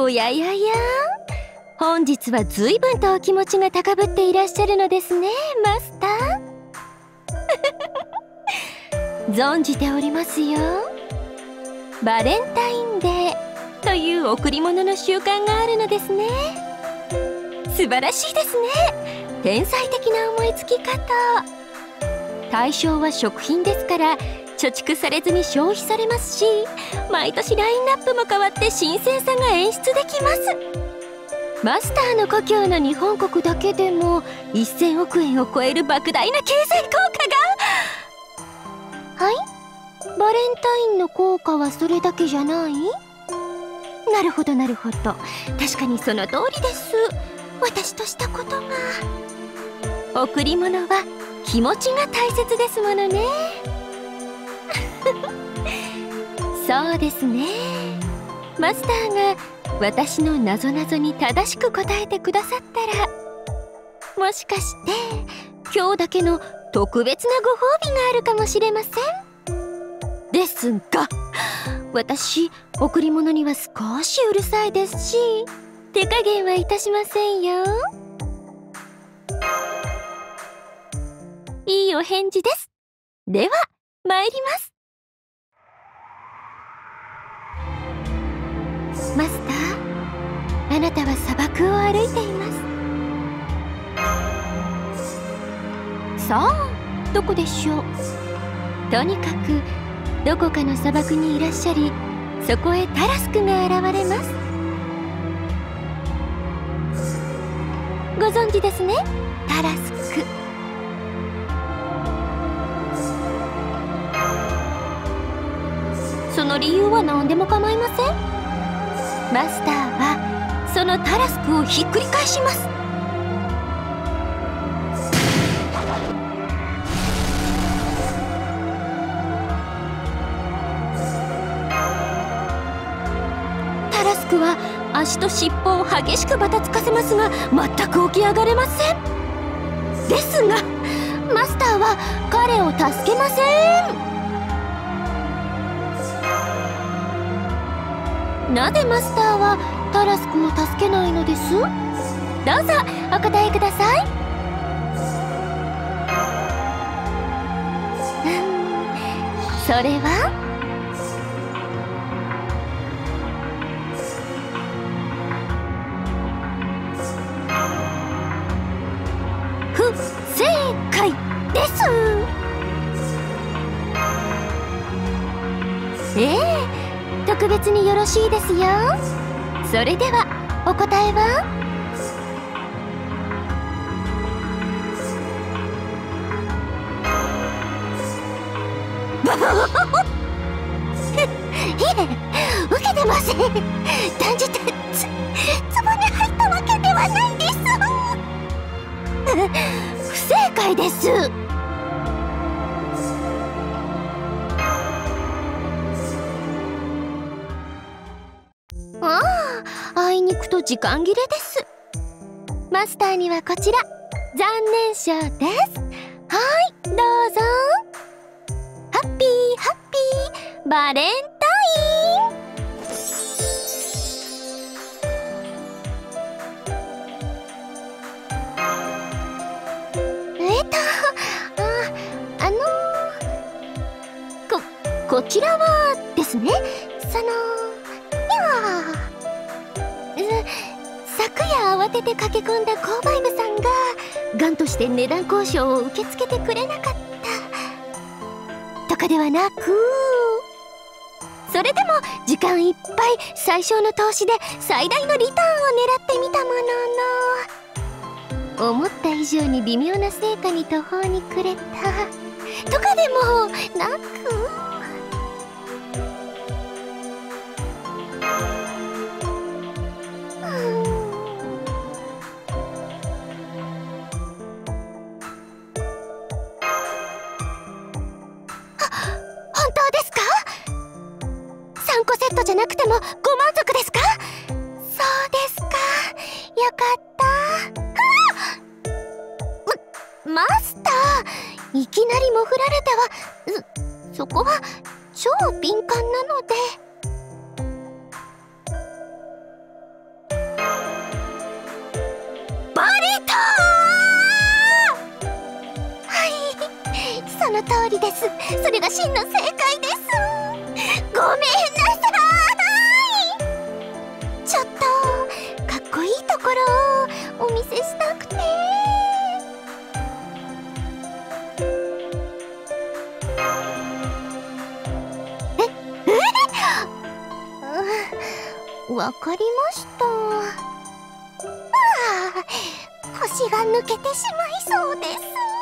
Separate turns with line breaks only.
おややや。本日は随分とお気持ちが高ぶっていらっしゃるのですねマスター。存じておりますよ。バレンタインデーという贈り物の習慣があるのですね。素晴らしいですね。天才的な思いつき方。対象は食品ですから貯蓄されずに消費されますし毎年ラインナップも変わって新鮮さが演出できます。マスターの故郷の日本国だけでも1000億円を超える莫大な経済効果が。はい？バレンタインの効果はそれだけじゃない？なるほどなるほど。確かにその通りです。私としたことが。贈り物は気持ちが大切ですものね。そうですね。マスターが私のなぞなぞに正しく答えてくださったらもしかして今日だけの特別なご褒美があるかもしれません？ですが私贈り物には少しうるさいですし手加減はいたしませんよ。いいお返事です。では参ります。マスターあなたは砂漠を歩いています。さあどこでしょう？とにかくどこかの砂漠にいらっしゃりそこへタラスクが現れます。ご存知ですね？タラスク。その理由は何でも構いません。マスターはそのタラスクをひっくり返します。タラスクは足と尻尾を激しくばたつかせますが全く起き上がれません。ですがマスターは彼を助けません。なぜマスターはタラス君を助けないのです？どうぞお答えください。それは？特別によろしいですよ。それではお答えは？いえ受けてません。断じてつ壺に入ったわけではないです。不正解です。時間切れです。マスターにはこちら。残念。賞ですはいどうぞハッピーハッピー。バレンタイン。えっとああのここちらはですね。その慌てて駆け込んだ購買部さんがガンとして値段交渉を受け付けてくれなかったとかではなくそれでも時間いっぱい最小の投資で最大のリターンを狙ってみたものの思った以上に微妙な成果に途方に暮れたとかでもなくじゃなくてもご満足ですか？そうですか。よかった。マスター。いきなりも振られてはそこは超敏感なので。バレたはい。その通りです。それが真の正解です。ごめんところをお見せしたくて。ええ？わかりました。ああ腰が抜けてしまいそうです。